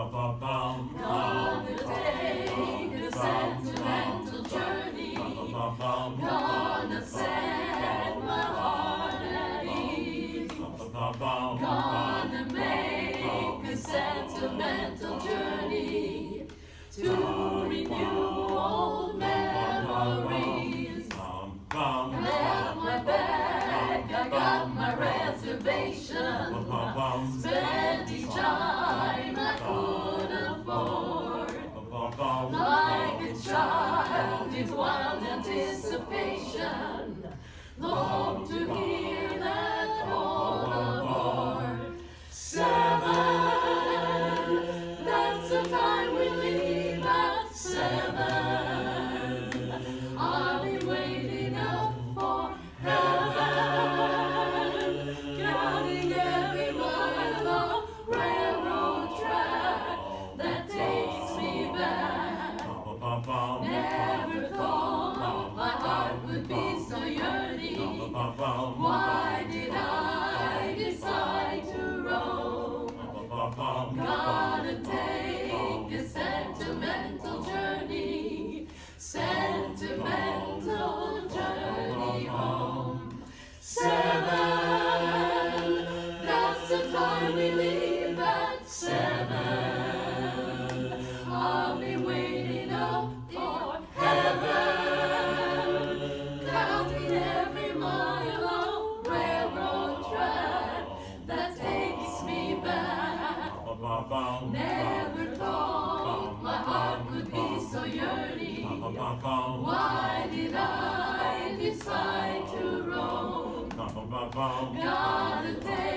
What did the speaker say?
Down take a sentimental journey. Gonna set my heart at ease. Gonna make a sentimental journey to old memories. My bag, I got my reservation. Like a child in wild anticipation, hope to hear yearning. Why did I decide to roam? Gotta take a sentimental